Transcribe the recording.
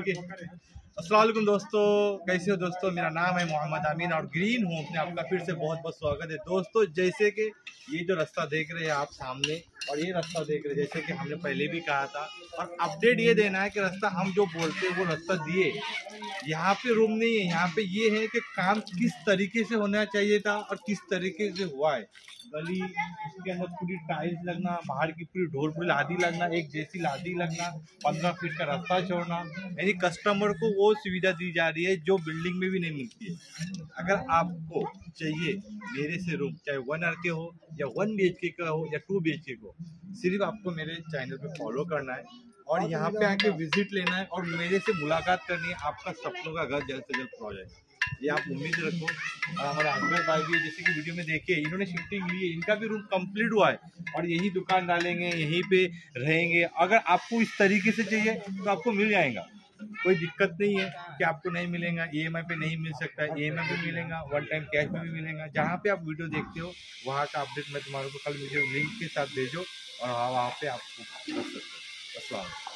Okay Aslam दोस्तों, कैसे हो दोस्तों? मेरा नाम है मोहम्मद अमीन और ग्रीन हूँ। अपने आपका फिर से बहुत बहुत स्वागत है। दोस्तों, जैसे कि ये जो रास्ता देख रहे हैं आप सामने और ये रास्ता देख रहे हैं, जैसे कि हमने पहले भी कहा था। और अपडेट ये देना है कि रास्ता हम जो बोलते हैं, वो रास्ता दिए। यहाँ पे रूम नहीं है, यहाँ पे ये है कि काम किस तरीके से होना चाहिए था और किस तरीके से हुआ है। गली, इसके अंदर पूरी टाइल्स लगना, बाहर की पूरी ढोल पूरी लादी लगना, एक जैसी लादी लगना, पंद्रह फीट का रास्ता छोड़ना। यानी कस्टमर को वो सुविधा दी जा रही है जो बिल्डिंग में भी नहीं मिलती है। अगर आपको चाहिए मेरे से रूम चाहे वन आर के हो या वन बी के हो या टू बी के हो, सिर्फ़ आपको मेरे चैनल पे फॉलो करना है। और यहाँ पे आके विज़िट लेना है और मेरे से मुलाकात करनी है। आपका सपनों का घर जल्द से जल्द जाएगा। ये आप उम्मीद रखो। और हमारे अकबर भाई भी जैसे कि वीडियो में देखिए इन्होंने शिफ्टिंग ली है। इनका भी रूम कंप्लीट हुआ है। और यही दुकान डालेंगे यहीं पे रहेंगे। अगर आपको इस तरीके से चाहिए तो आपको मिल जाएगा। कोई दिक्कत नहीं है कि आपको नहीं मिलेगा। ई पे नहीं मिल सकता। है ई पे मिलेगा वन टाइम कैश में भी मिलेगा। जहाँ पे आप वीडियो देखते हो वहाँ का अपडेट मैं तुम्हारे को कल मुझे लिंक के साथ भेजो। और वहाँ पे आपको कर सकते हो